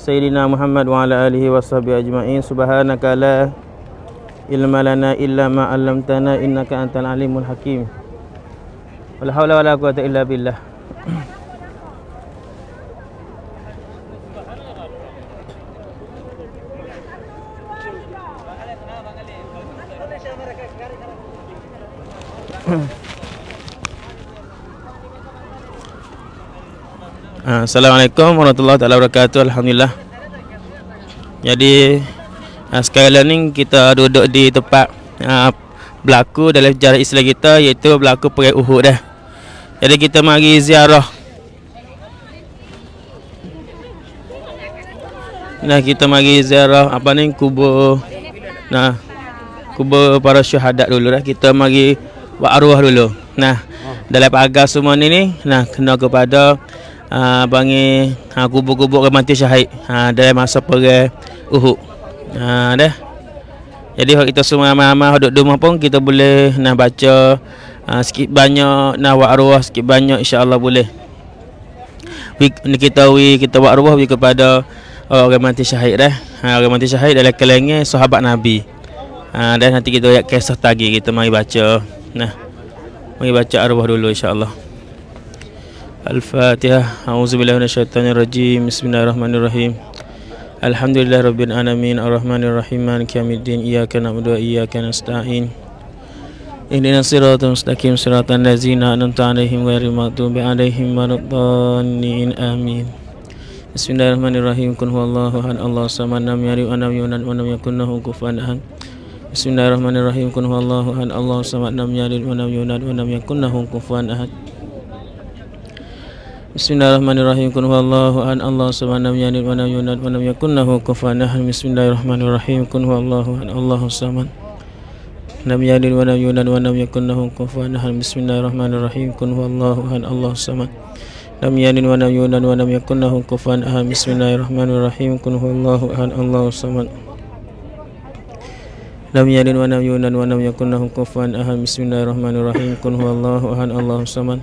Sayyidina Muhammad wa ala alihi wa sahbihi ajma'in. Subhanaka la ilma lana illa ma 'allamtana innaka antal alimul hakim. Wala hawla wala quwata Assalamualaikum warahmatullahi wabarakatuh. Alhamdulillah. Jadi uh, sekarang ni kita duduk di tempat uh, berlaku dalam sejarah Islam kita iaitu berlaku perang Uhud dah. Jadi kita mari ziarah. Nah, kita mari ziarah apa ni kubur nah kubur para syuhada dulu dah. Kita mari buat arwah dulu. Nah, dalam pagar semua ni ni nah kena kepada uh, bangi uh, kubur-kubur mati syahid uh, dalam masa perang Uhud. Ha dah. Jadi kalau kita semua ramai-ramai duduk rumah pun kita boleh nak baca uh, sikit banyak nak buat arwah sikit banyak insya-Allah boleh. Ni kita wi kita buat arwah wi kepada orang mati syahid dah. Ha, orang mati syahid dalam kalangan sahabat Nabi. Ha, dan nanti kita ayat kisah tadi kita mari baca. Nah. Mari baca arwah dulu insya-Allah. الفاتحة. أعوذ بالله من الشيطان الرجيم. بسم الله الرحمن الرحيم. الحمد لله رب العالمين. الرحمن الرحيم. مالك يوم الدين. إياك نعبد وإياك نستعين. اهدنا الصراط المستقيم. صراط الذين أنعمت عليهم غير المغضوب عليهم ولا الضالين. آمين. بسم الله الرحمن الرحيم. كن هو الله أحد. الله الصمد لم يلد ولم يولد ولم يكن له كفوا أحد. بسم الله الرحمن الرحيم. كن هو الله أحد. الله الصمد لم يلد ولم يولد ولم يكن له كفوا أحد. Bismillahirrahmanirrahim. Qul huwallahu ahad. Allahu samad. Lam yalid wa lam yulad wa lam yakul lahu kufuwan ahad. Bismillahirrahmanirrahim. Qul huwallahu ahad. Allahu samad. Lam yalid wa lam yulad wa lam yakul lahu kufuwan ahad. Bismillahirrahmanirrahim. Qul huwallahu ahad. Allahu samad. Lam yalid wa lam yulad wa lam yakul lahu kufuwan ahad. Bismillahirrahmanirrahim. Qul huwallahu ahad. Allahu samad. Lam yalid wa lam yulad wa lam yakul lahu kufuwan ahad. Bismillahirrahmanirrahim. Qul huwallahu ahad. Allahu samad.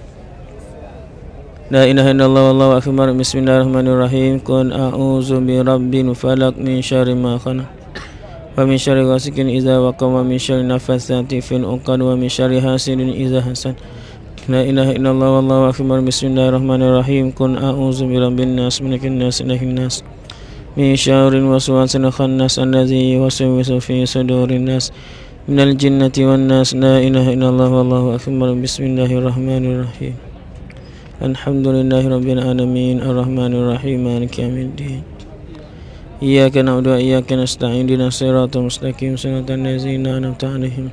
لا إله إلا الله والله أكبر. بسم الله الرحمن الرحيم. كن أعوذ برب فلق من شر ما خلق ومن شر غاسق إذا وقب ومن شر النفاثات في العقد ومن شر حاسد إذا حسد. لا إله إلا الله والله أكبر. بسم الله الرحمن الرحيم. كن أعوذ برب الناس ملك الناس إله الناس. من شر الوسواس الخناس الذي يوسوس في صدور الناس. من الجنة والناس. لا إله إلا الله والله أكبر. بسم الله الرحمن الرحيم. الحمد لله رب العالمين الرحمن الرحيم مالك يوم الدين إياك نعبد وإياك نستعين اهدنا الصراط المستقيم صراط الذين أنعمت عليهم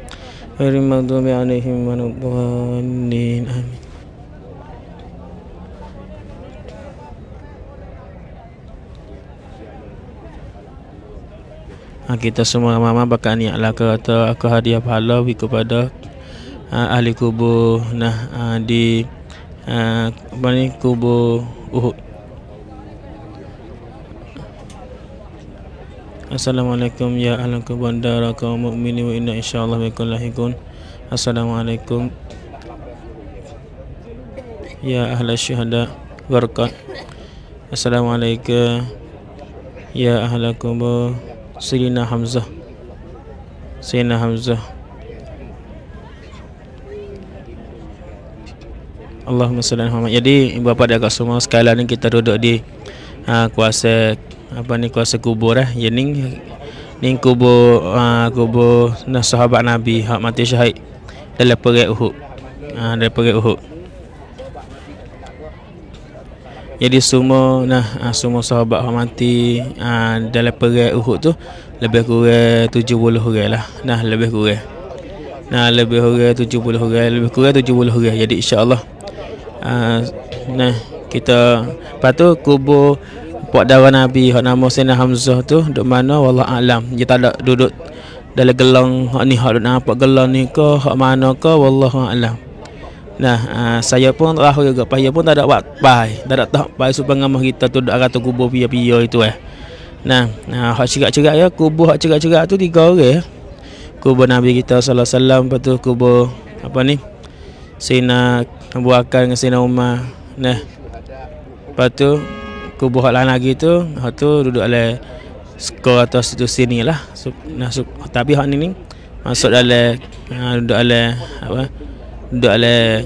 غير المغضوب عليهم ولا الضالين آمين Ha, kita semua mama bakal niatlah kata aku hadiah pahala kepada ha, ahli kubur nah ha, di ha, apa ni kubur Uhud. Assalamualaikum ya ahlan kubur dara kaum mukminin wa inna insyaallah bikum lahikun. Assalamualaikum ya ahla syuhada barakat. Assalamualaikum ya ahla kubur Sayyidina Hamzah. Sayyidina Hamzah. Allahumma salli ala Muhammad. Jadi bapa dan kakak semua sekalian ni kita duduk di ha, kuasa apa ni kuasa kubur eh. Yang ni Ni kubur uh, kubur nah sahabat Nabi hak mati syahid dalam perang Uhud. Ha, dalam perang Uhud. Jadi semua nah uh, semua sahabat hak mati uh, dalam perang Uhud tu lebih kurang 70 orang lah. Nah lebih kurang. Nah lebih kurang 70 orang, lebih kurang 70 orang. Jadi insya-Allah uh, nah kita lepas tu kubur puak darah Nabi hak nama Sayyidina Hamzah tu duk mana wallah alam. Dia tak ada duduk dalam gelang hak ni hak nampak gelang ni ke hak mana ke wallahu alam. Nah uh, saya pun tahu juga. Payah pun tak ada buat pai tak ada tak pai supaya ngamah kita tu dak kata kubur pia-pia itu eh. Nah nah hak cerak-cerak ya kubur hak cerak-cerak tu tiga orang eh. kubur Nabi kita sallallahu alaihi wasallam lepas tu kubur apa ni Sayyidina Abu Bakar dengan Sayyidina Umar. Nah. Lepas tu kubur hak lain lagi tu hak tu duduk oleh skor atau situ sini lah. So, nah, so, tapi hak ni ni masuk dalam ha, duduk oleh apa duduk oleh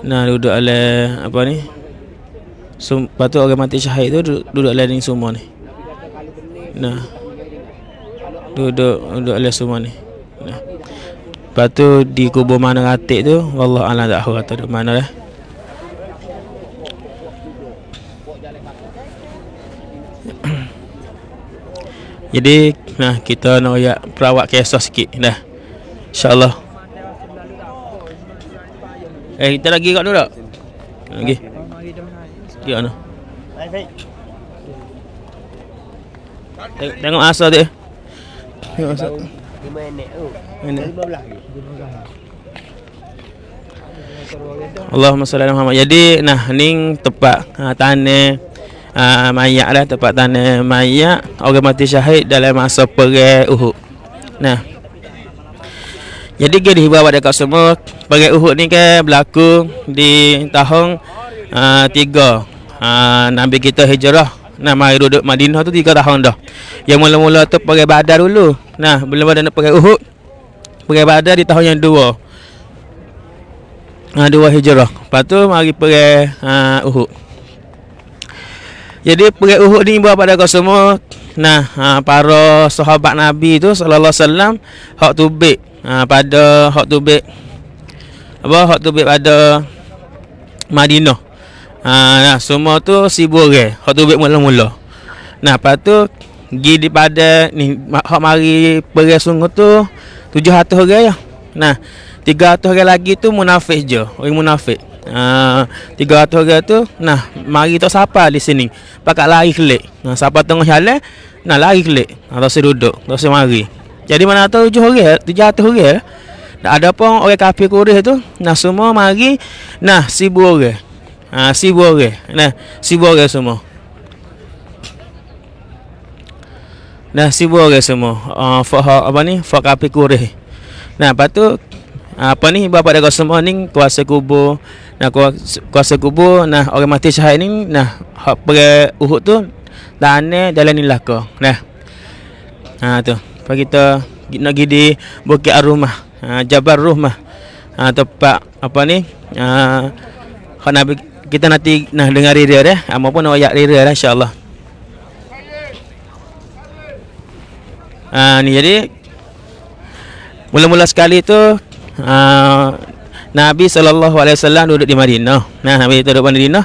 nah duduk oleh apa ni so, lepas tu orang mati syahid tu duduk, duduk oleh ni semua ni. Nah. Duduk duduk oleh semua ni Lepas tu di kubur mana ratik tu Wallah Allah tak tahu kata mana lah Jadi nah kita nak ya perawat kisah sikit dah. Insya-Allah. Eh kita lagi kat dulu tak? Lagi. Lagi mana? Tengok asal dia. Tengok asal. 5 minit tu. Minit. 15 lagi. Allahumma salli ala Muhammad. Jadi nah ning tepat ha, tanah uh, mayat lah tempat tanah mayat orang mati syahid dalam masa perang Uhud. Nah. Jadi kita dihimbau pada kau semua perang Uhud ni kan berlaku di tahun uh, tiga uh, Nabi kita hijrah Nah, mari duduk Madinah tu tiga tahun dah. Yang mula-mula tu pergi Badar dulu. Nah, belum ada nak pergi Uhud. Pergi Badar di tahun yang dua. Ha, dua hijrah. Lepas tu mari pergi uh, Uhud. Jadi perang Uhud ni buat pada kau semua. Nah, ha, para sahabat Nabi tu sallallahu alaihi wasallam hak tubik ha, pada hak tubik apa hak tubik pada Madinah. Ha, nah, semua tu sibu orang. Hak tubik mula-mula. Nah, lepas tu pergi di pada ni hak mari perang sungguh tu 700 orang ya. Nah, 300 orang lagi tu munafik je. Orang munafik. Ah, tiga ratus orang tu nah mari tak siapa di sini pakai lari kelik nah siapa tengah jalan nah lari kelik atau nah, duduk terus mari jadi mana tahu tujuh orang tujuh ratus orang tak ada pun orang kafir kurih tu nah semua mari nah sibu orang ah sibu orang nah sibu orang semua Nah, sibu orang semua. Uh, apa ni? Fak api kurih. Nah, lepas tu apa ni? Bapa dah semua ni kuasa kubur. Nah kuasa kubur nah orang mati syahid ni nah hak pergi Uhud tu dana jalan ni lah nah. Ha tu. Pa kita nak pergi di Bukit Ar-Rumah ha, Jabal Rumah. Ha, tempat apa ni? Ha, Nabi kita nanti nah dengar dia dah apa pun ayat dia dah insyaallah ha, ni jadi mula-mula sekali tu uh, Nabi SAW duduk di Madinah. Nah, Nabi duduk di Madinah.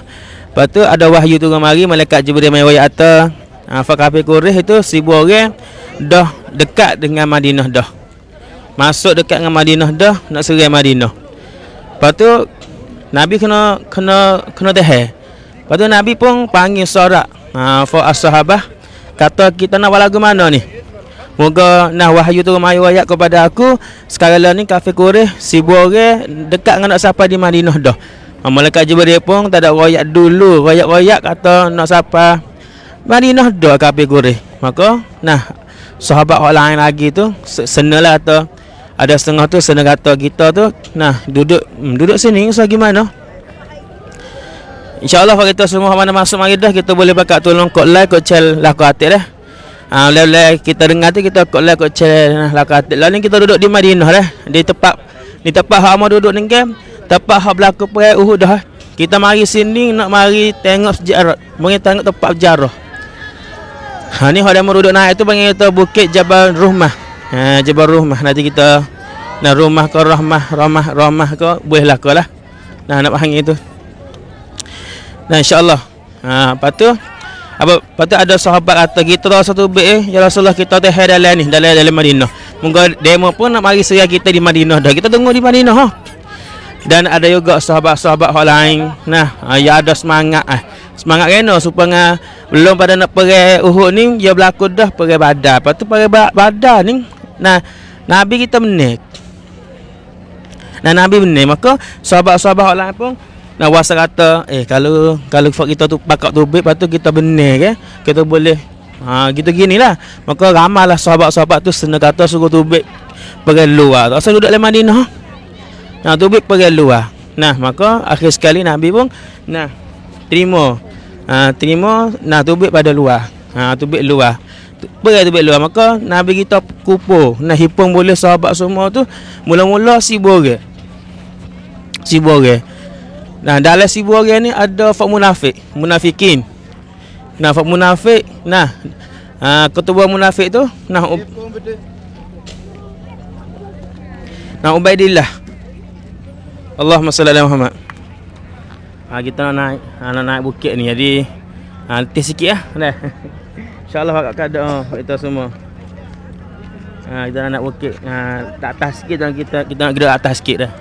Lepas tu ada wahyu tu kemari Malaikat Jibril mai wayat atas. Uh, Fakafir Quraish itu Seribu orang Dah dekat dengan Madinah dah. Masuk dekat dengan Madinah dah Nak serai Madinah. Lepas tu Nabi kena Kena Kena tehe Lepas tu Nabi pun panggil sorak. Uh, For as-sahabah Kata kita nak lagu mana ni Moga nah wahyu tu mai ayat kepada aku. Sekarang lah ni kafir Quraisy si orang dekat dengan nak sampai di Madinah dah. Ha, malaikat Jibril pun tak ada royak dulu, royak-royak kata nak sampai Madinah dah kafir Quraisy. Maka nah sahabat orang lain lagi tu senalah atau ada setengah tu senang kata kita tu. Nah duduk hmm, duduk sini so gimana? InsyaAllah kalau kita semua mana masuk mari dah kita boleh pakai tolong kod like kod channel lah kod hati dah Ah, uh, kita dengar tu kita kok lah kok cerah lah kat. Lalu kita duduk di Madinah dah. Di tempat di tempat hak mau duduk ni kan. Tempat hak berlaku perang Uhud dah. Kita mari sini nak mari tengok sejarah. Mari tengok tempat sejarah. Ha ni hok demo duduk naik tu panggil kita Bukit Jabal Rumah. Ha Jabal Rumah nanti kita nak rumah ke rahmah, rahmah, rahmah ke bolehlah ke lah. Nah nak panggil tu. Nah insya-Allah. Ha lepas tu apa tu ada sahabat kata kita dah satu bait eh ya Rasulullah kita teh dalam ni dalam dalam Madinah. Moga demo pun nak mari saya kita di Madinah dah. Kita tunggu di Madinah ha. Dan ada juga sahabat-sahabat hal lain. Nah, ya ada semangat ah. Semangat kena supaya belum pada nak pergi Uhud ni dia berlaku dah pergi Badar. Tu pergi Badar ni nah Nabi kita menik. Nah Nabi menik maka sahabat-sahabat hal lain pun Nah wasa kata eh kalau kalau kita tu pakak tubik lepas tu kita benar ke? Kita boleh. Ha gitu ginilah. Maka ramailah sahabat-sahabat tu senang kata suruh tubik pergi luar. Usah duduk dalam Madinah. Nah tubik pergi luar. Nah maka akhir sekali Nabi pun nah terima. Ha terima nah tubik pada luar. Ha tubik luar. Pergi tubik luar. Maka Nabi kita kupu nah hipung boleh sahabat semua tu mula-mula sibuk ke sibuk ke Nah, dalam sibu orang ni ada fak munafik, munafikin. Nah, fak munafik, nah. Ha, ketua munafik tu, nah. Ub... Nah, Ubaidillah. Allahumma salli ala Muhammad. Ha, kita nak naik, ha, nak naik bukit ni. Jadi, ha, letih sikit lah. Dah. InsyaAllah kakak ada oh, kita semua. Ha, kita nak bukit. Ha, tak atas sikit kita kita nak gerak atas sikit dah.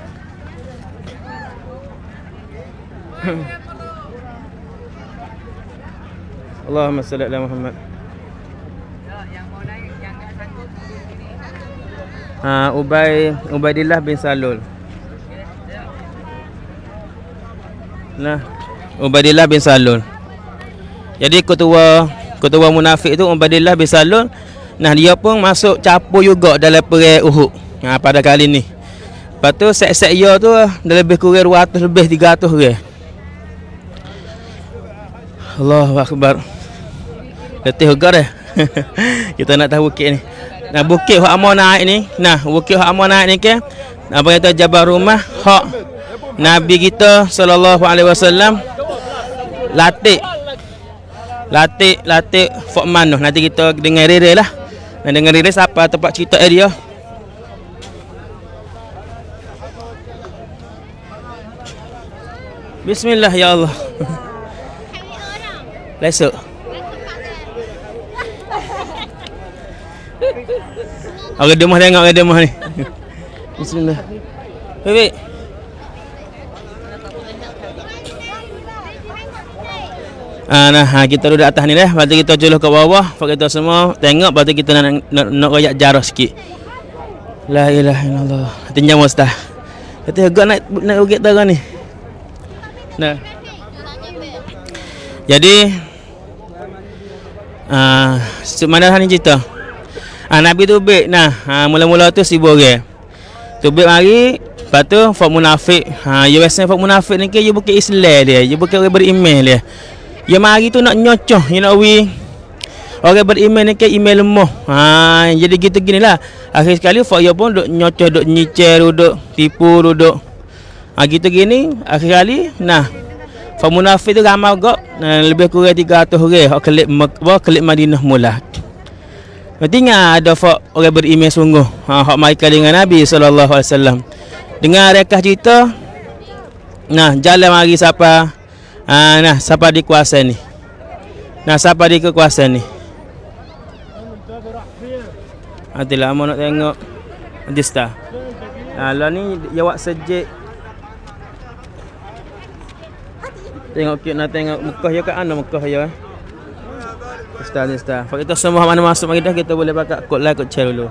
Allahumma salli ala Muhammad. Ha, Ubay Ubaidillah bin Salul. Nah, Ubaidillah bin Salul. Jadi ketua ketua munafik itu Ubaidillah bin Salul. Nah, dia pun masuk capur juga dalam perang Uhud. Ha, pada kali ni. Lepas tu set-set dia tu dah lebih kurang 200 lebih 300 orang. Allahu akbar. Letih juga dah. kita nak tahu bukit ni. Nah bukit hak amo naik ni. Nah bukit hak amo naik ni ke? Apa kata Jabal Rumah hak Nabi kita sallallahu alaihi wasallam latih latih latih fok manuh nanti kita dengar rere lah nak dengar rere siapa tempat cerita area Bismillah ya Allah Lesuk. Orang demah tengok orang demah ni. Bismillah. Baik. Ah, nah, ha, kita duduk atas ni dah. Lepas kita juluh ke bawah. Lepas kita semua tengok. Lepas kita nak, nak, nak royak jarah sikit. La ilaha illallah. Tinjam ustaz. Kata agak nak nak ugit tara ni. Nah. Jadi Ah, uh, mana ni cerita? Ah, uh, Nabi tu baik nah. uh, mula-mula tu si orang. Tu baik mari, lepas tu fak munafik. Ha, uh, ya biasa fak munafik ni ke dia bukan Islam dia, dia bukan orang beriman dia. Ya mari tu nak nyocoh, you know we. Orang beriman ni ke email lemah. Ha, jadi gitu ginilah. Akhir sekali fak dia pun duk nyocoh, duk nyicir, duk tipu, duk. Ha, gitu gini, akhir kali, nah, Fa munafik tu ramai gak lebih kurang 300 orang hak kelik Mekah kelik Madinah mula. Artinya ada fa orang beriman sungguh. Ha hak mai dengan Nabi sallallahu alaihi wasallam. Dengar rekah cerita Nah, jalan mari siapa? Ha, nah, siapa di kuasa ni? Nah, siapa di kekuasaan ni? Nanti lama nak tengok Dista. Nah, lah ni dia buat Tengok cute nak tengok Mekah ya kat mana Mekah ya. Ustaz ni ustaz. Kalau kita semua mana masuk mari dah kita boleh pakai kod like kod share dulu.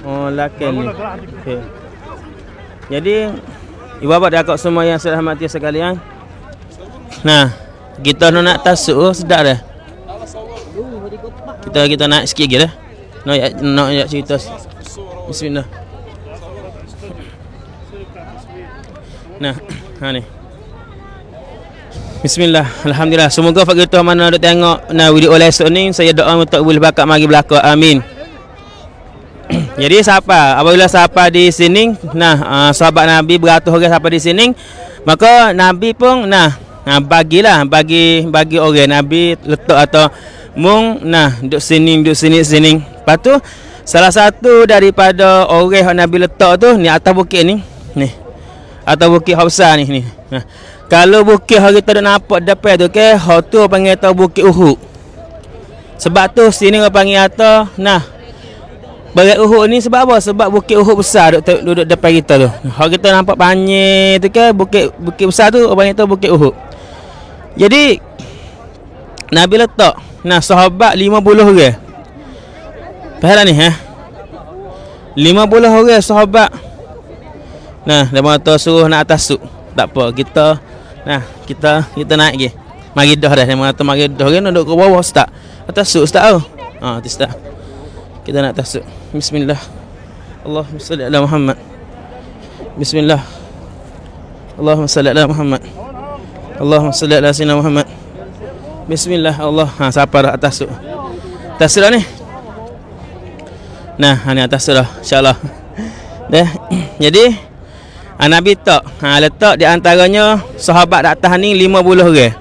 Oh, laken ni. Okey. Jadi ibu bapa akak semua yang saya hormati sekalian. Nah, kita nak tasuk oh, sedap dah. Kita kita nak sikit lagi dah. Nak ya, nak ya cerita. Bismillah. Nah, ha ni. Bismillah. Alhamdulillah. Semoga fakir tu mana ada tengok nah video oleh esok ni saya doa untuk boleh bakat mari belaka. Amin. Jadi siapa apabila siapa di sini nah uh, sahabat Nabi beratus orang siapa di sini maka Nabi pun nah uh, bagilah bagi bagi orang Nabi letak atau mung nah duduk sini duduk sini sini. Lepas tu salah satu daripada orang yang Nabi letak tu ni atas bukit ni ni atas bukit Hausa ni ni. Nah kalau bukit hari dah nampak depan tu ke, hau tu panggil tahu bukit Uhud. Sebab tu sini orang panggil atas, nah. Berat Uhud ni sebab apa? Sebab bukit Uhud besar duduk, duduk depan kita tu. Hau kita nampak banyak tu ke, bukit bukit besar tu orang panggil tahu bukit Uhud. Jadi Nabi letak nah sahabat 50 orang. Faham ni ha? 50 orang sahabat. Nah, dia kata suruh nak atas su. Tak apa, kita Nah, kita kita naik lagi. Mari dah dah memang tu mari dah kan duduk ke bawah ustaz. Atas suk ustaz tu. Ha, tu ustaz. Kita nak tasuk. Bismillah. Allahumma salli ala Muhammad. Bismillah. Allahumma salli ala Muhammad. Allahumma salli ala sayyidina Muhammad. Bismillah Allah. Ha, dah atas suk? Atas dah ni. Nah, ni atas dah insya-Allah. Dah. Jadi Ha, Nabi tak. Ha, letak di antaranya sahabat di atas ni 50 orang.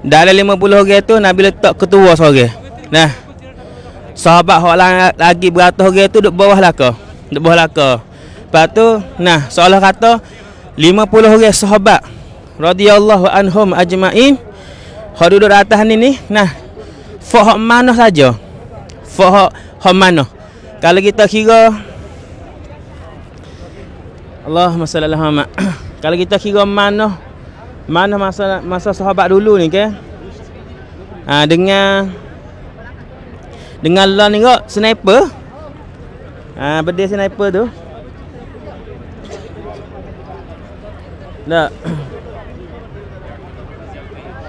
Dalam 50 orang tu Nabi letak ketua seorang. Nah. Sahabat orang lagi beratus orang tu duduk bawah laka. Duduk bawah laka. Lepas tu, nah, seolah kata 50 orang sahabat radhiyallahu anhum ajmain hak duduk atas ni ni, nah. Fahak mana saja? Fahak hak mana? Kalau kita kira Allahumma salli ala. Kalau kita kira mana mana masa masa sahabat dulu ni ke? Ha, dengan dengan lah ni kok sniper. Ha, benda sniper tu. Tak.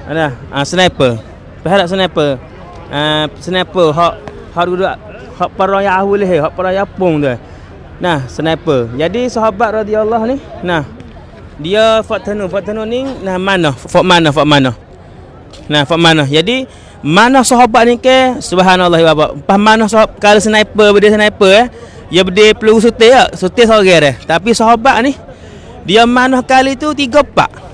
Ada, ha, sniper. Tak sniper? Ha, sniper hak hak duduk hak para Yahudi hak para Jepun tu. Nah, sniper. Jadi sahabat radhiyallahu ni, nah. Dia Fatanu, Fatanu ni nah mana? Fat mana? Fat mana? Nah, fat mana? Jadi mana sahabat ni ke? Subhanallah bapa. Pas mana sahabat kalau sniper berde sniper eh, dia berde peluru sutir ya, sutir seorang dia. Tapi sahabat ni dia mana kali tu tiga pak.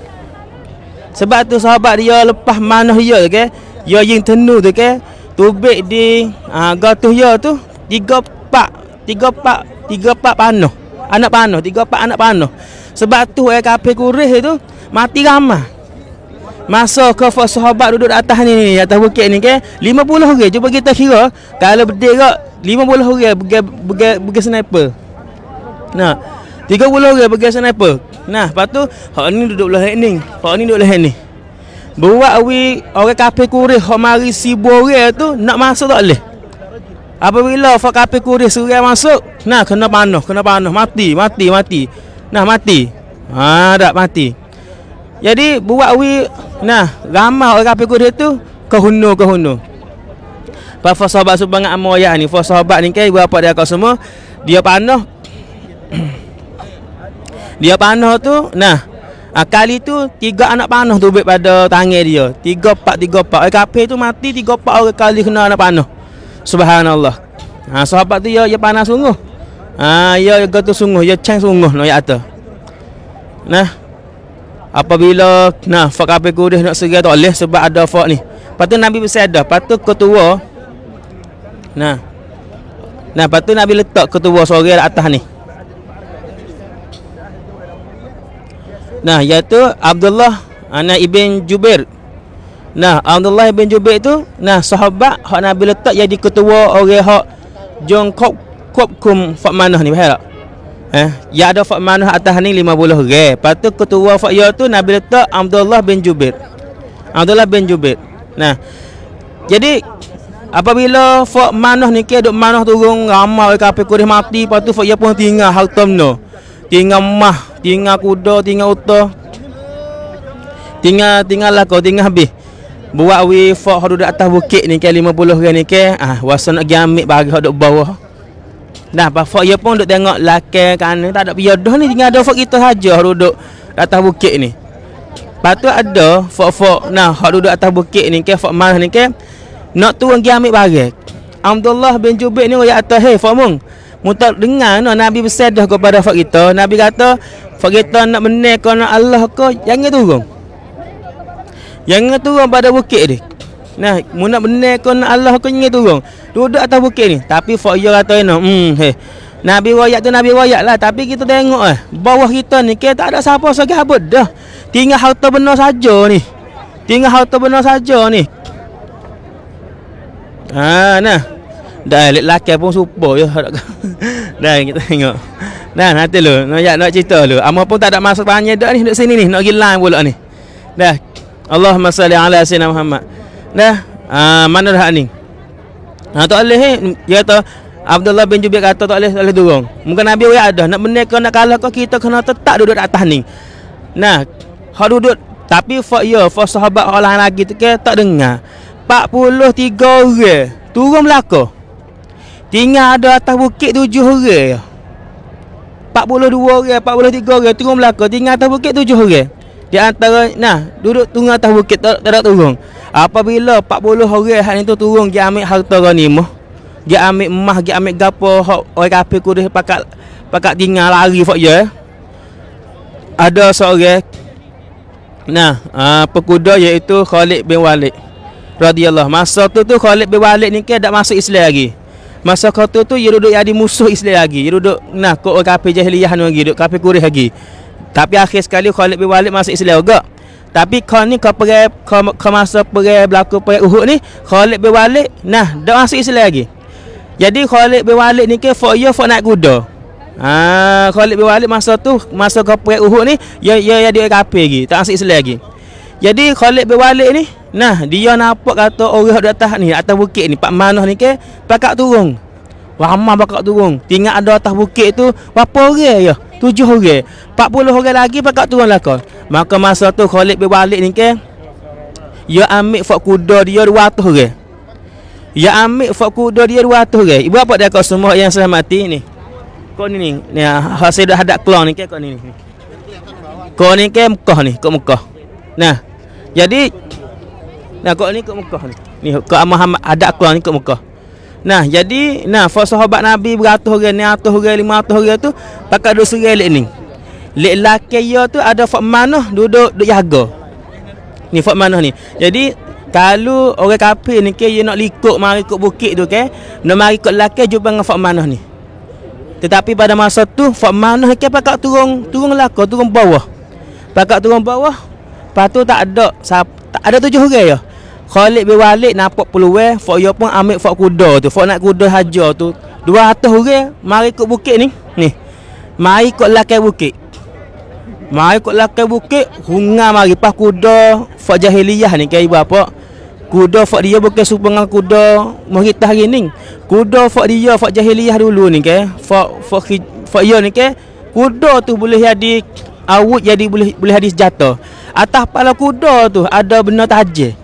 Sebab tu sahabat dia lepas mana dia tu ke? Dia yang tenu tu ke? Tubik di uh, gatuh dia tu tiga pak, tiga pak Tiga empat panuh Anak panuh Tiga empat anak panuh Sebab tu eh kapil kurih tu Mati ramah. Masa ke sahabat duduk atas ni, Atas bukit ni ke? Lima puluh orang Cuba kita kira Kalau berdiri Lima puluh orang bagi sniper. Nah Tiga puluh orang bagi sniper Nah lepas tu Hak ni duduk belah ni Hak ni duduk belah ni Buat awi Orang kapil kurih Hak mari si orang tu Nak masuk tak boleh Apabila fak kapi kuris surai masuk, nah kena panuh, kena panuh, mati, mati, mati. Nah mati. Ha dak mati. Jadi buat wi nah ramai orang kapi kuris tu ke hunu ke hunu. Pak sahabat subangat amoya ni, fa sahabat ni kai berapa dia kau semua, dia panuh. dia panuh tu, nah Ha, kali tu tiga anak panuh tu pada tangan dia. Tiga empat tiga empat. Orang kapi tu mati tiga empat orang kali kena anak panuh. Subhanallah. Ha sahabat tu ya ya panas sungguh. Ha ya ya gatu sungguh, ya cang sungguh no ya. Nah. Apabila nah fak ape kudih nak serai tak boleh sebab ada fak ni. Patu Nabi bersabda, patu ketua. Nah. Nah, patu Nabi letak ketua sore atas ni. Nah, iaitu Abdullah anak Ibn Jubair Nah, Abdullah bin Jubair tu, nah sahabat hak Nabi letak jadi ketua orang hak jong kop kop kum fak manah ni faham tak? Eh, ya ada fak manah atas ni 50 orang. Lepas tu ketua fak ya tu Nabi letak Abdullah bin Jubair. Abdullah bin Jubair. Nah. Jadi apabila fak manah ni ke duk manah turun ramai kape kurih mati, lepas tu fak ya pun tinggal hartam no. Tinggal mah, tinggal kuda, tinggal uta. Tinggal tinggal lah kau tinggal habis. Buat we for hadu atas bukit ni ke 50 orang ni ke ah wasa nak gi ambil bagi hadu bawah. Dah apa fok dia pun duk tengok laki kan tak ada piadah ni tinggal ada fok kita saja hadu duduk atas bukit ni. Lepas ada fok-fok nah hak duduk atas bukit ni ke fok mana ni ke nak turun gi ambil bagi Abdullah bin Jubair ni ayat atas hey fok mung Mutak dengar no, Nabi bersedah kepada fak kita. Nabi kata, fak kita nak benar kau nak Allah kau, jangan turun. Jangan turun pada bukit ni. Nah, mu nak benar kau nak Allah kau jangan turun. Duduk atas bukit ni. Tapi fak dia kata no, hmm, hey. Nabi wayak tu Nabi wayak lah Tapi kita tengok eh Bawah kita ni Kita tak ada siapa segabat dah Tinggal harta benar saja ni Tinggal harta benar saja ni Ha nah. Dah lek laki pun super ya. Dah kita tengok. Dah nanti lu, nak nak, nak cerita lu. Amo pun tak ada masa banyak dak ni duduk sini ni, nak pergi line pula ni. Dah. Allahumma salli ala sayyidina Muhammad. Dah. Ah mana dah ni? Ha tak boleh eh. Dia kata Abdullah bin Jubair kata tak boleh tak boleh turun. Mungkin Nabi wa ada nak benar kau nak kalah kau kita kena tetap duduk atas ni. Nah, hak duduk tapi fa ya fa sahabat orang lagi tu ke tak dengar. 43 orang turun belaka. Tinggal ada atas bukit 7 orang. 42 orang, 43 orang turun belaka. Tinggal atas bukit 7 orang. Di antara nah, duduk tunggu atas bukit tak, ada turun. Apabila 40 orang hak itu turun dia ambil harta ghanimah. Dia ambil emas, dia ambil gapo hak orang kafir kudu pakat pakat tinggal lari fak ya. Ada seorang Nah, uh, pekuda iaitu Khalid bin Walid radhiyallahu masa tu tu Khalid bin Walid ni kan tak masuk Islam lagi masa kau tu dia duduk jadi musuh Islam lagi. Dia duduk nah kau kafir jahiliyah lagi duduk kafir kurih lagi. Tapi akhir sekali Khalid bin Walid masuk Islam juga. Tapi kau ni kau pergi kau, masa pergi berlaku pergi Uhud ni Khalid bin Walid nah dah masuk Islam lagi. Jadi Khalid bin Walid ni ke for you for naik kuda Ah, Khalid bin Walid masa tu masa kau pergi Uhud ni ya ya dia kafir lagi tak masuk Islam lagi jadi Khalid bin Walid ni Nah, dia nampak kata orang di atas ni, atas bukit ni, Pak Manah ni ke, pakak turun. Ramai pakak turun. Tinggal ada atas bukit tu, berapa orang ya? Tujuh orang. Empat puluh orang lagi pakak turun lah kau. Maka masa tu Khalid berbalik ni ke, dia ambil fak kuda dia dua ratus orang. Dia ambil fak kuda dia dua orang. Ibu apa dia kau semua yang sudah mati ni? Kau ni ni, ni hasil dah hadap kelon ni ke kau ni ni. Kau ni ke Mekah ni, kau Mekah. Nah, jadi Nah, kau ni kat Mekah ni. Ni kat Muhammad ada aku ni kat Mekah. Nah, jadi nah fa sahabat Nabi beratus orang ni, atus orang, lima atus orang tu pakai duk serai lek ni. Lek laki ya tu ada fak mana duduk duk jaga. Ni fak mana ni. Jadi kalau orang kafir ni ke nak likuk mari ikut bukit tu ke, nak mari ikut laki jumpa dengan fak mana ni. Tetapi pada masa tu fak mana ke pakai turun turun laka turun bawah. Pakai turun bawah. Patu tak ada tak ada tujuh orang ya. Khalid bin Walid nampak peluang Fok yo pun ambil fok kuda tu. Fok nak kuda haja tu. 200 orang Mari ikut bukit ni. Ni. Mari ikut lakai bukit. Mari ikut lakai bukit Hunga mari. Pas kuda Fok jahiliyah ni Kaya apa? Kuda fok dia bukan supengan kuda Muhitah hari ni. Kuda fok dia Fok jahiliyah dulu ni ke Fok Fok Fok dia ni ke Kuda tu boleh jadi Awut jadi boleh boleh hadis jatuh Atas kepala kuda tu Ada benda tajir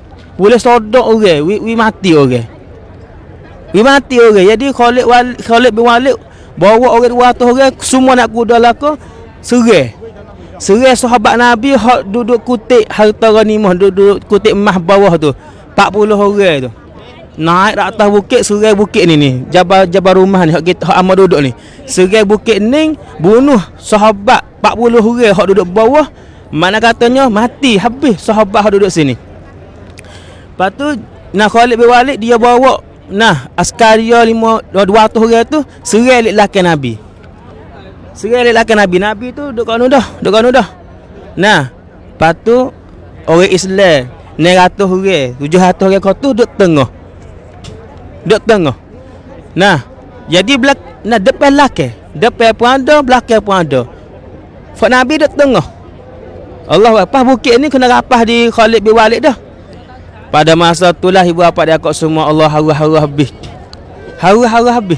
boleh sodok orang, we, we mati orang. We mati orang. Jadi Khalid Walid, Khalid bin Walid bawa orang 200 orang semua nak kuda ke serai. Serai sahabat Nabi hak duduk kutip harta ghanimah duduk kutip emas bawah tu. 40 orang tu. Naik ke atas bukit serai bukit ni ni. Jabal jabal rumah ni hak kita hak amal duduk ni. Serai bukit ni bunuh sahabat 40 orang hak duduk bawah. Mana katanya mati habis sahabat hak duduk sini. Lepas tu Nah Khalid bin Walid dia bawa Nah askar dia lima, dua, dua ratus orang tu Serai lelaki Nabi. Serai lelaki Nabi. Nabi tu duduk kat dah Duduk kat dah Nah Lepas tu Orang Islam Ni ratus orang Tujuh ratus orang kau tu duduk tengah. Duduk tengah. Nah Jadi belak Nah depan lelaki Depan pun ada Belakang pun ada Fak Nabi duduk tengah Allah Pas bukit ni kena rapah di Khalid bin Walid dah pada masa itulah ibu bapa dia kau semua Allah haru-haru habis. Haru-haru habis.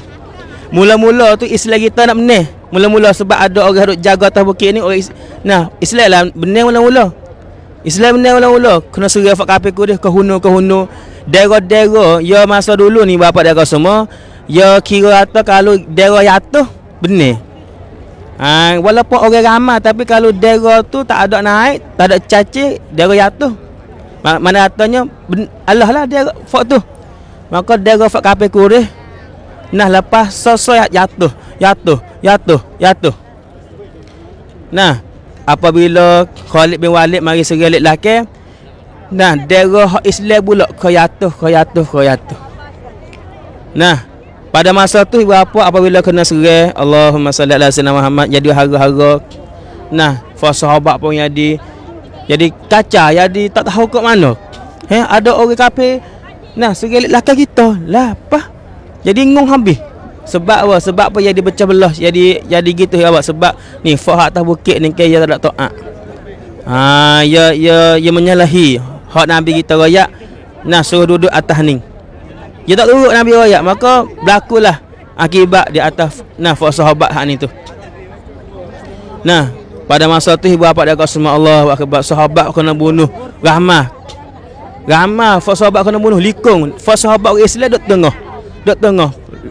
Mula-mula tu Islam kita nak benih. Mula-mula sebab ada orang duk jaga atas bukit ni orang is Nah, Islam lah benih mula-mula. Islam benih mula-mula. Kena suruh fak ku dia ke hunu ke hunu. Daerah-daerah ya masa dulu ni bapa dia kau semua ya kira kata kalau daerah jatuh benih. Ha, walaupun orang ramai tapi kalau daerah tu tak ada naik, tak ada caci, daerah jatuh mana katanya Allah lah dia fak tu. Maka dia fak kape kurih. Nah lepas selesai jatuh. Jatuh, jatuh, jatuh. Nah, apabila Khalid bin Walid mari segelik laki, nah, darah Islam pula kau jatuh, kau jatuh, kau jatuh. Nah, pada masa tu ibu apa apabila kena serai Allahumma salli ala sayyidina Muhammad jadi harga-harga nah fa sahabat pun jadi. Jadi kaca jadi tak tahu ke mana. Eh ada orang kafir nah segelik laki kita. Lah apa? Jadi ngong habis. Sebab apa? Sebab apa jadi pecah belah? Jadi jadi gitu ya Sebab ni Fak atas bukit ni Kaya tak ada ta'at ha, ya, ya, ya menyalahi. Hak Nabi kita rakyat Nah suruh duduk atas ni Ya tak turut Nabi rakyat Maka berlakulah Akibat di atas Nah fak sahabat hak ni tu Nah pada masa tu ibu bapa dia kata Allah akbar sahabat kena bunuh rahmah rahmah fak sahabat kena bunuh likung fak sahabat Islam duduk tengah duduk tengah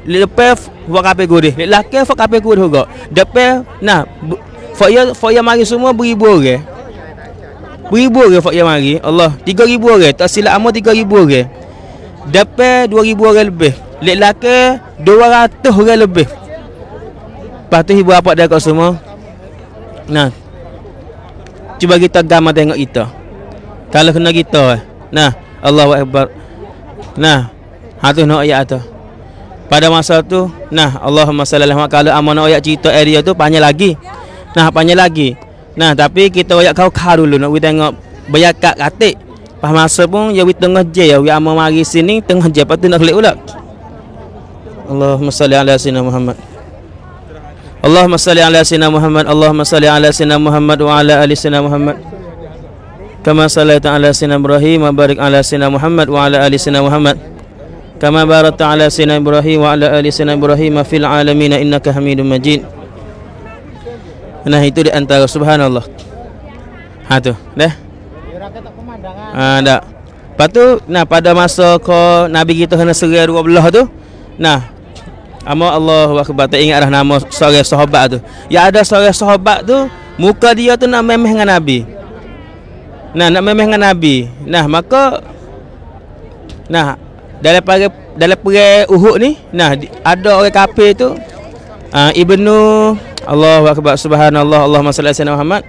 lepas buat kape gurih lelaki buat kape gurih juga depan nah Faya Faya mari semua beribu orang. Beribu orang Faya mari. Allah, 3000 orang. Tak silap amo 3000 orang. Depan 2000 orang lebih. Lek laki 200 orang lebih. Tu ibu apa dia kat semua. Nah. Cuba kita gambar tengok kita. Kalau kena kita. Nah, Allahu akbar. Nah, hatu nak ayat tu pada masa tu nah Allahumma salli alaihi kalau amanah ayat cerita area tu panjang lagi nah panjang lagi nah tapi kita ayat kau kau dulu nak kita tengok beryakat katik Pas masa pun ya wi tengah je ya wi ama mari sini tengah je patu nak kelik pula. Allahumma salli ala sayyidina Muhammad. Allahumma salli ala sayyidina Muhammad. Allahumma salli ala sayyidina Muhammad wa ala ali sayyidina Muhammad. Kama sallaita ala sayyidina Ibrahim wa barik ala sayyidina Muhammad wa ala ali sayyidina Muhammad. Kama barakta ala sayyidina Ibrahim wa ala ali sayyidina Ibrahim fil alamin innaka Hamidum Majid. Nah itu di antara subhanallah. Ha tu, dah. Ha dah. Lepas tu, nah pada masa ko Nabi kita kena serai dua belah tu, nah Amo Allah Akbar tak ingat dah nama seorang sahabat tu. Ya ada seorang sahabat tu, muka dia tu nak memeh dengan Nabi. Nah, nak memeh dengan Nabi. Nah, maka nah dalam perang dalam perang Uhud ni nah ada orang kafir tu uh, Ibnu Allahu akbar subhanallah Allahumma salli ala Muhammad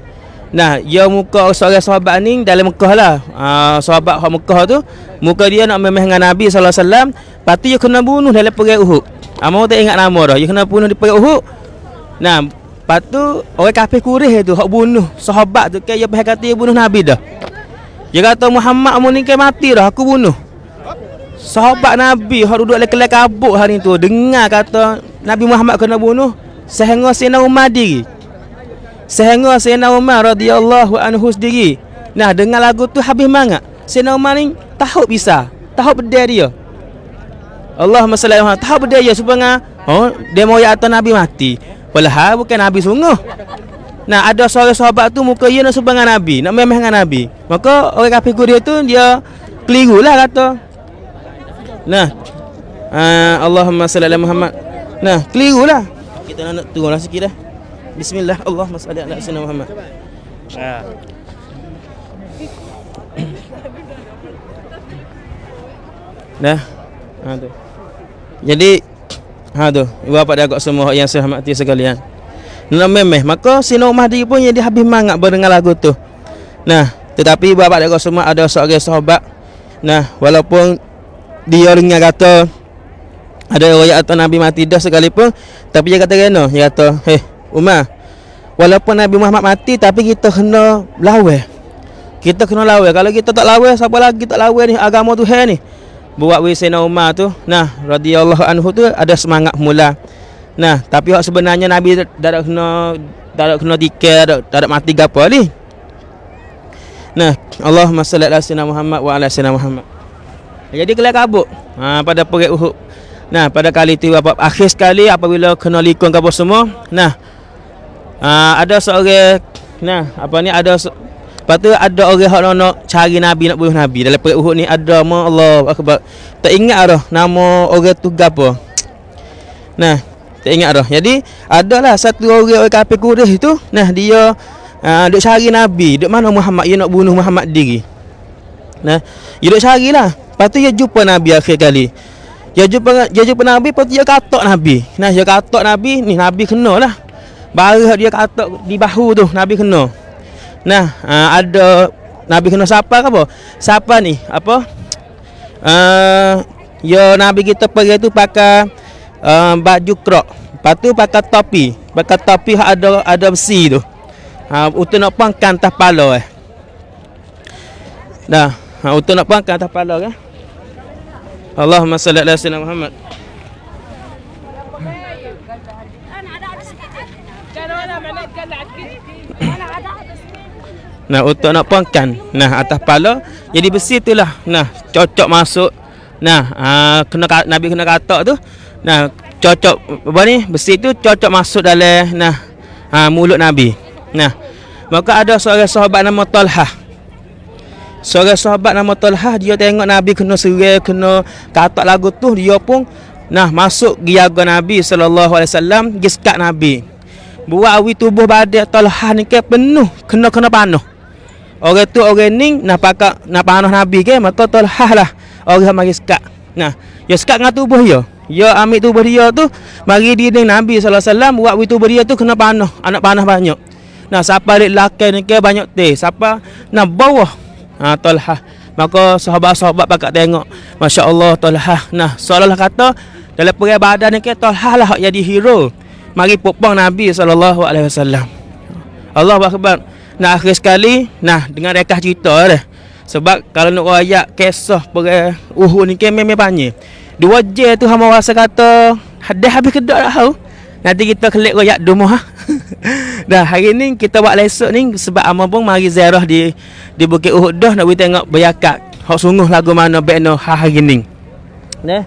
nah dia muka seorang sahabat ni dalam Mekah lah. Uh, sahabat hak Mekah tu muka dia nak memeh dengan Nabi sallallahu alaihi wasallam. Patu dia kena bunuh dalam perang Uhud. Amo tak ingat nama dah. Dia kena bunuh di perang Uhud. Nah patu orang kafir Quraisy tu hak bunuh sahabat tu. Kan dia kata dia bunuh Nabi dah. Dia kata Muhammad mu ni mati dah aku bunuh. Sahabat Nabi Yang duduk lekal kabut hari tu. Dengar kata Nabi Muhammad kena bunuh. Sehingga Sayyidina Umar diri Sehingga Sayyidina Umar radhiyallahu anhu sendiri Nah dengar lagu tu habis mangat Sayyidina Umar ni tahu bisa Tahu beda dia Allahumma salli alaihi Tahu beda dia supaya Oh dia mau atas Nabi mati Walah bukan Nabi sungguh Nah ada seorang sahabat tu muka dia nak subang Nabi Nak memeh dengan Nabi Maka orang kafir dia tu dia Keliru lah kata Nah. Uh, Allahumma salli ala Muhammad. Nah, keliru lah. Kita nak tunggu lah sikit dah. Bismillah. Allahumma salli ala sayyidina Muhammad. Ha. Dah. Ha tu. Jadi ha tu, ibu bapa dia agak semua yang saya hormati sekalian. Nak memeh, maka Sina Mahdi pun jadi habis mangat berdengar lagu tu. Nah, tetapi ibu bapa dia agak semua ada seorang sahabat. Nah, walaupun dia dengar kata ada orang atau Nabi mati dah sekalipun tapi dia kata kena dia kata hei Umar walaupun Nabi Muhammad mati tapi kita kena lawa kita kena lawa kalau kita tak lawa siapa lagi tak lawa ni? Agama tu hai ni. Buat Wisena Umar tu. Nah radhiyallahu anhu tu ada semangat mula. Nah tapi hak sebenarnya Nabi tak ada kena tak ada kena dikir tak ada mati gapo ni. Nah Allahumma salli ala sayyidina Muhammad wa ala sayyidina Muhammad. Jadi kelak kabut ha, pada perang Uhud. Nah, pada kali itu apa akhir sekali apabila kena likung ke semua. Nah. Ha, ada seorang nah, apa ni ada Lepas tu ada orang yang nak cari Nabi, nak bunuh Nabi. Dalam perang Uhud ni ada ma Allah akbar. Tak ingat dah nama orang tu gapo. Nah, tak ingat dah. Jadi adalah satu orang orang kafir Quraisy tu, nah dia uh, duk cari Nabi. Duk mana Muhammad dia nak bunuh Muhammad diri. Nah, dia duk carilah. Lepas tu dia jumpa Nabi akhir kali Dia jumpa dia jumpa Nabi lepas dia katok Nabi. Nah, dia katok Nabi, ni Nabi kena Baru dia katok di bahu tu Nabi kena. Nah, uh, ada Nabi kena siapa ke apa? Siapa ni? Apa? Uh, ya Nabi kita pergi tu pakai uh, baju krok. Lepas tu pakai topi. Pakai topi ada ada besi tu. Ha, uh, untuk nak pangkan atas pala eh. Dah, ha, untuk nak pangkan atas pala kan? Allahumma salli ala sayyidina Muhammad. Nah untuk nak pangkan Nah atas kepala Jadi besi tu lah. Nah cocok masuk. Nah aa, kena Nabi kena katak tu. Nah cocok Apa ni Besi tu cocok masuk dalam Nah aa, mulut Nabi. Nah Maka ada seorang sahabat nama Talhah. Seorang sahabat nama Talhah Dia tengok Nabi kena serai Kena katak lagu tu Dia pun Nah masuk giaga Nabi Wasallam Giskat Nabi Buat awi tubuh badan Talhah ni ke penuh Kena kena panuh Orang tu orang ni nak pakai nak panah Nabi ke maka tolhah lah orang mari sekat. Nah, ya sekat dengan tubuh dia. Ya ambil tubuh dia tu mari dia dengan Nabi sallallahu alaihi wasallam buat tubuh dia tu kena panah, anak panah banyak. Nah, siapa lik lakai ni ke banyak teh. Siapa nak bawah ha tolhah. Maka sahabat-sahabat pakak tengok. Masya-Allah tolhah. Nah, seolah-olah kata dalam perang badan ni ke lah jadi hero. Mari popang Nabi sallallahu alaihi wasallam. Allah akbar. Nah akhir sekali Nah dengan rekah cerita dah Sebab kalau nak rayak kisah per Uhud ni kan memang banyak Dua je tu hamba rasa kata Dah habis kedok dah tahu Nanti kita kelik rayak demo ha. dah hari ni kita buat lesok ni Sebab amal pun mari ziarah di Di Bukit Uhud dah nak pergi tengok beryakat Hak sungguh lagu mana bekno ha hari ni Nah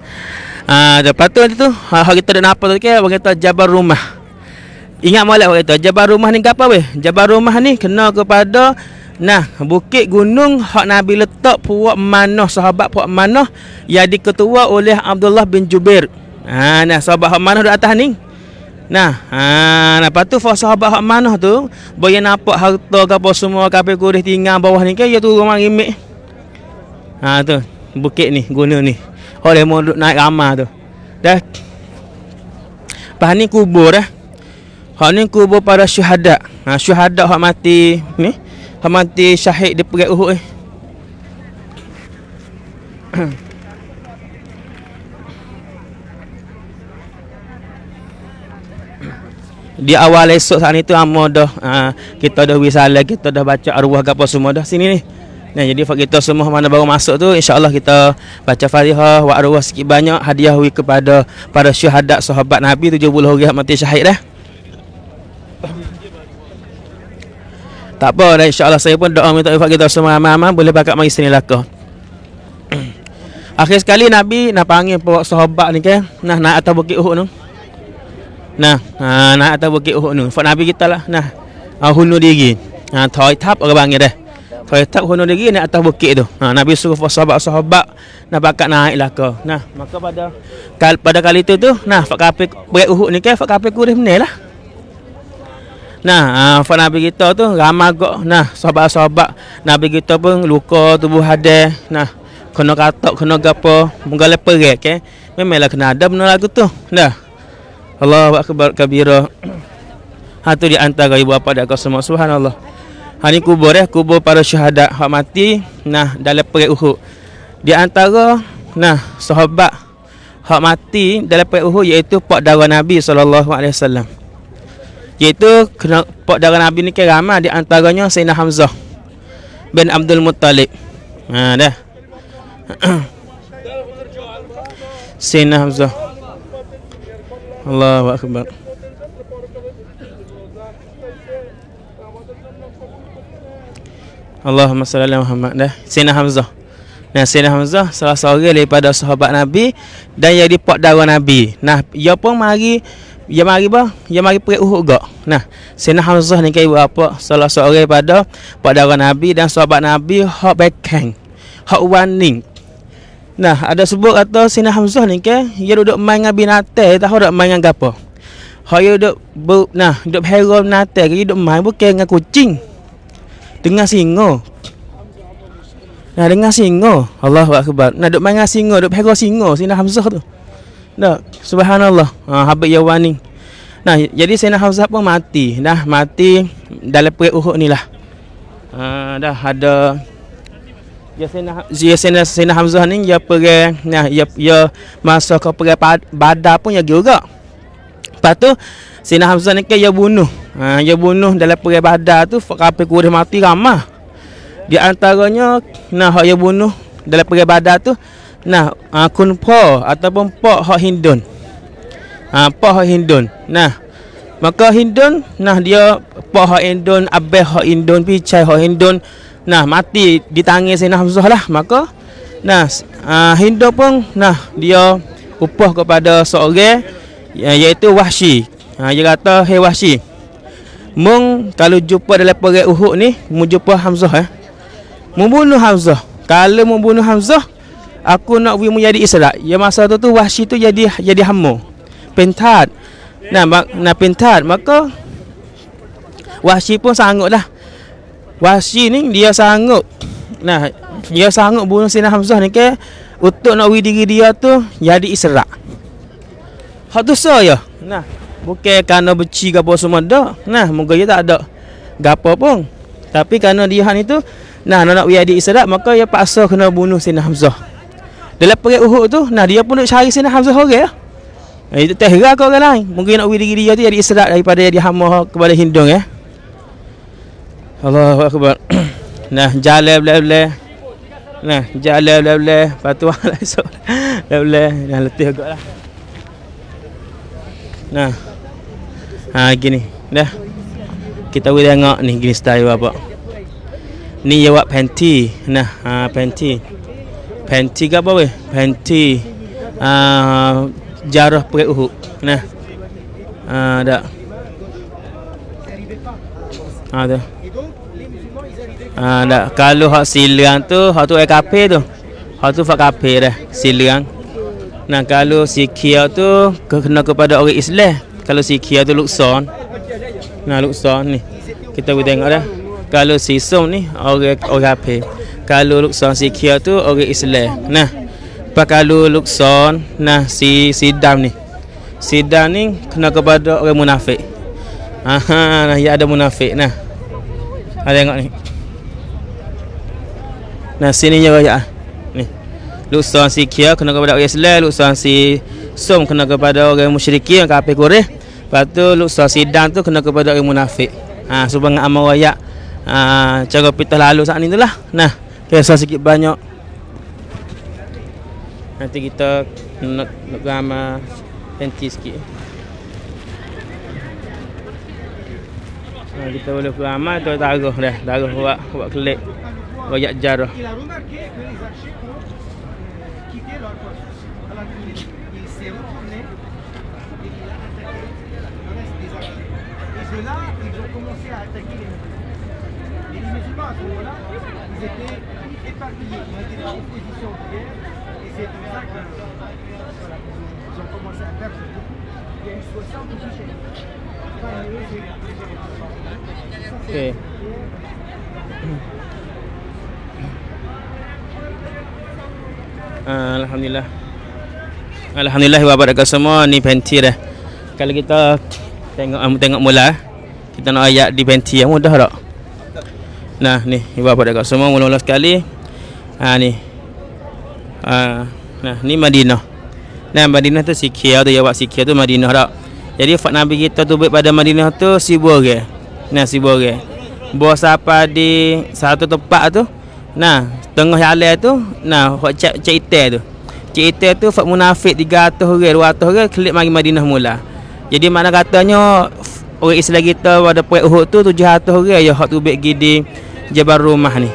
Ah, uh, tu nanti tu, ha, kita dah nampak tu ke, kita jabar rumah. Ingat molek waktu itu Jabar rumah ni apa weh? Jabar rumah ni kena kepada Nah, bukit gunung hak Nabi letak puak manah sahabat puak manah yang diketua oleh Abdullah bin Jubair. Ha, nah sahabat hak manah di atas ni. Nah, ha, lepas tu sahabat hak manah tu boleh nampak harta ke apa semua kapal kurih tinggal bawah ni ke ya tu rumah rimik. Ha tu, bukit ni, gunung ni. Oleh mau naik ramah tu. Dah. Lepas ni kubur dah. Hak ni kubur para syuhada. Ha, syuhada hak mati ni. Hak mati syahid di perang Uhud ni. di awal esok saat itu amo dah ha, kita dah wisala kita dah baca arwah apa semua dah sini ni. Nah, jadi kita semua mana baru masuk tu insya-Allah kita baca Fatihah wa arwah sikit banyak hadiah wi kepada para syuhada sahabat Nabi 70 orang mati syahid dah. Tak apa dah insya-Allah saya pun doa minta ifak kita semua aman-aman boleh pakat mari sini laka. Akhir sekali Nabi nak panggil bawa sahabat ni kan. Nah naik atas bukit Uhud tu. Nah, ha, naik atas bukit Uhud tu. Fak Nabi kita lah. Nah. Uh, hunu diri. Ha, thoi tap orang panggil dah. Tap hunu diri naik atas bukit tu. Ha, Nabi suruh sahabat-sahabat nak pakat naik laka. Nah, maka pada pada kali tu tu, nah fak kapik berat Uhud ni kan fak kapik kurih menel lah. Nah, fa Nabi kita tu ramai gok. Nah, sahabat-sahabat Nabi kita pun luka tubuh hadir. Nah, kena katok, kena gapo, menggale perek ke. Memanglah kena ada benar lagu tu. Dah. Allahu akbar kabira. Ha tu di antara ibu bapa dak semua subhanallah. Ha ni kubur ya, kubur para syuhada hak mati nah dalam perang Uhud. Di antara nah sahabat hak mati dalam perang Uhud iaitu pak darah Nabi sallallahu alaihi wasallam. Iaitu kena pak darah Nabi ni kan ramai di antaranya Sayyidina Hamzah bin Abdul Muttalib. Ha dah. Sayyidina Hamzah. Allahu akbar. Allahumma salli ala Muhammad dah. Sayyidina Hamzah. Nah, Sayyidina Hamzah salah seorang daripada sahabat Nabi dan jadi pak darah Nabi. Nah, ia pun mari Ya mari bah, ya mari pergi Uhud gak. Nah, Sayyidina Hamzah ni kai apa? Salah seorang pada pada Nabi dan sahabat Nabi hak bekeng. Hak warning. Nah, ada sebut kata Sayyidina Hamzah ni ke, dia duduk main dengan binatang, tahu tak main dengan apa? Hak dia duduk ber, nah, duduk hero binatang, dia duduk main bukan dengan kucing. Dengan singa. Nah, dengan singa. Allahu akbar. Nah, duduk main dengan singa, duduk hero singa Sayyidina Hamzah tu. Dah, subhanallah. Ha, Habib Yawani. Nah, jadi Sayyidina Hamzah pun mati. Dah mati dalam perang Uhud ni lah. Ha, dah ada Ya Sayyidina ya Sayyidina, Sayyidina Hamzah ni dia pergi nah ya ya masa ke pergi Badar pun ya juga. Lepas tu Sayyidina Hamzah ni kan dia bunuh. Ha, dia bunuh dalam pergi Badar tu kafir Quraisy mati ramah. Di antaranya nah hak dia bunuh dalam pergi Badar tu nah uh, kun po ataupun po hak Hindun. Ha, po hak Hindun. Nah Maka Hindun, nah dia po hak Hindun, abeh hak Hindun, picai hak Hindun, Nah, mati di tangan Sayyidina Hamzah lah. Maka nah uh, Hindu pun nah dia upah kepada seorang ya, iaitu Wahsy. Ha, dia kata, "Hei Wahsy, mung kalau jumpa dalam perang Uhud ni, mu jumpa Hamzah eh. Membunuh Hamzah. Kalau membunuh Hamzah, aku nak pergi menjadi Islam. Ya masa tu tu Wahsy tu jadi jadi hamba. Pentat. Nah, mak, nah pentat. Maka Wahsy pun sanggup Wahsy ni dia sanggup Nah Dia sanggup bunuh Sina Hamzah ni ke Untuk nak diri dia tu Jadi israk Hak tu so ya Nah Bukan kerana beci apa semua dah Nah Moga dia tak ada Gapa pun Tapi kerana dia ni tu Nah nak nak jadi israk Maka dia paksa kena bunuh Sina Hamzah Dalam perang Uhud tu Nah dia pun nak cari Sina Hamzah orang ya Eh, itu teh kau orang lain. Mungkin nak diri dia tu jadi israk daripada dia hamba kepada Hindung ya. Allahu akbar. nah, jalan bela-bela. Nah, jalan bela-bela. Patu lah esok. Bela-bela. Dah letih agaklah. Nah. Ha gini. Dah. Kita boleh tengok ni gini style apa. Ni ya buat panty. Nah, ha panty. Panty ke apa weh? Panty. Uh, jarah perut uhuk. Nah. Ah uh, dak. Ah dah. Ha, dah. Kalau hak silang tu, hak tu ai kafir tu. Hak tu fak kafir dah, silang. Nah, kalau si kia tu kena kepada orang Islam. Kalau si kia tu lukson. Nah, lukson ni. Kita boleh tengok dah. Kalau si som ni orang orang kafir. Kalau lukson si kia tu orang Islam. Nah. Pak kalau lukson, nah si si dam ni. Si dam ni kena kepada orang munafik. Aha, nah ya ada munafik nah. Ada tengok ni. Nah sini je raya Ni Lusan si Kia kena kepada orang Islam Lusan si Som kena kepada orang musyriki yang kafir kurih Lepas tu lusan si Dan tu kena kepada orang munafik. Ha, Sebab dengan amal raya ha, Cara pitah lalu saat ni tu lah. Nah Kisah sikit banyak. Nanti kita nak, nak gambar Penti sikit. Ha, Kita boleh beramal tu taruh dah. Taruh buat, buat klik. Royak jarah. Là ils ont commencé à attaquer. Les musulmans. Et les musulmans, à ce moment-là, ils étaient éparpillés, ils étaient dans opposition de guerre, et c'est pour ça que voilà, ils ont commencé à perdre. Il y a eu 60 officiers. Ok. Ah, Alhamdulillah. Alhamdulillah wabarak semua. Ni penti dah Kalau kita tengok tengok mula Kita nak ayat di penti yang mudah tak? Nah ni wabarak semua mula-mula sekali. Ha, ni. Ha, Nah ni Madinah. Nah Madinah tu sikir tu jawab sikir tu Madinah tak? Jadi fak Nabi kita tu baik pada Madinah tu sibu orang Nah sibu orang Bawa siapa di satu tempat tu. Nah, tengah jalan tu, nah, hok cek cek itai tu. Cek itai tu fak munafik 300 orang, 200 orang klik mari Madinah mula. Jadi mana katanya orang Islam kita pada perang Uhud tu 700 orang ya hak tu baik gidi Jabal Rumah ni.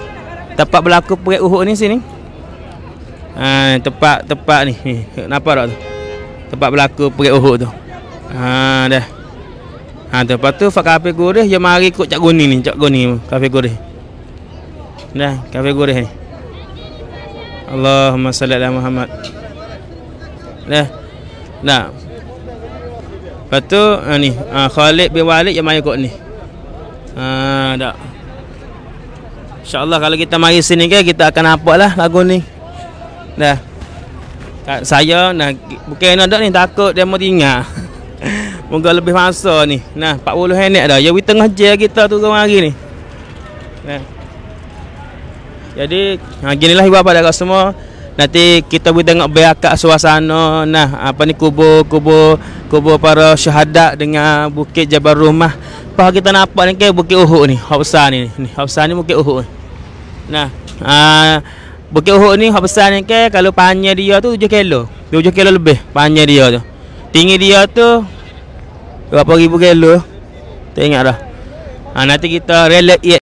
Tempat berlaku perang Uhud ni sini. Ha, tempat tempat ni. nampak tak tu? Tempat berlaku perang Uhud tu. Ha, dah. Ha, tu. lepas tu fak kafir gurih, dia mari ikut cak guni ni, cak guni kafir gurih. Dah, kafe goreng ni. Allahumma salli ala Muhammad. Dah. Nah. Lepas tu ha, ni, ha, Khalid bin Walid yang mai kot ni. Ha, dak. Insya-Allah kalau kita mari sini ke kita akan nampak lah lagu ni. Dah. Kat saya nah bukan nak ni takut dia mau tinggal. Moga lebih masa ni. Nah 40 minit dah. Ya we tengah je kita tu hari ni. Nah. Jadi ha ginilah ibu bapa dah semua. Nanti kita boleh tengok berakak suasana nah apa ni kubur kubur para syahadat dengan bukit Jabal Rumah. Apa kita nampak ni ke bukit Uhud ni, hak besar ni. Ni hak besar ni bukit Uhud. Nah, ah bukit Uhud ni hak besar ni ke kalau panjang dia tu 7 kilo. 7 kilo lebih panjang dia tu. Tinggi dia tu berapa ribu kilo? Tak ingat dah. Ha, nanti kita relate